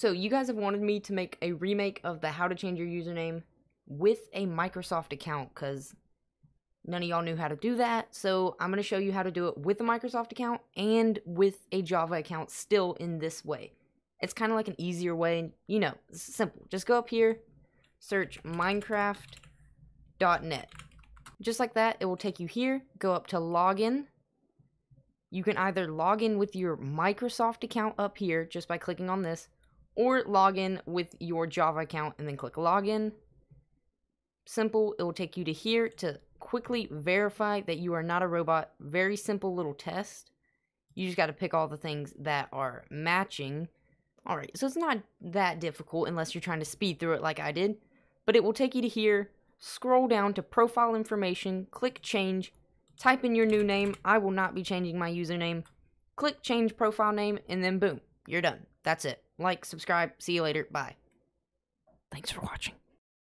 So you guys have wanted me to make a remake of the how to change your username with a Microsoft account because none of y'all knew how to do that. So I'm going to show you how to do it with a Microsoft account and with a Java account still in this way. It's kind of like an easier way. You know, simple. Just go up here, search Minecraft.net. Just like that, it will take you here. Go up to login. You can either log in with your Microsoft account up here just by clicking on this, or log in with your Java account and then click login. Simple, it will take you to here to quickly verify that you are not a robot. Very simple little test. You just got to pick all the things that are matching. Alright, so it's not that difficult unless you're trying to speed through it like I did. But it will take you to here, scroll down to profile information, click change, type in your new name. I will not be changing my username. Click change profile name, and then boom, you're done. That's it. Like, subscribe, see you later, bye. Thanks for watching.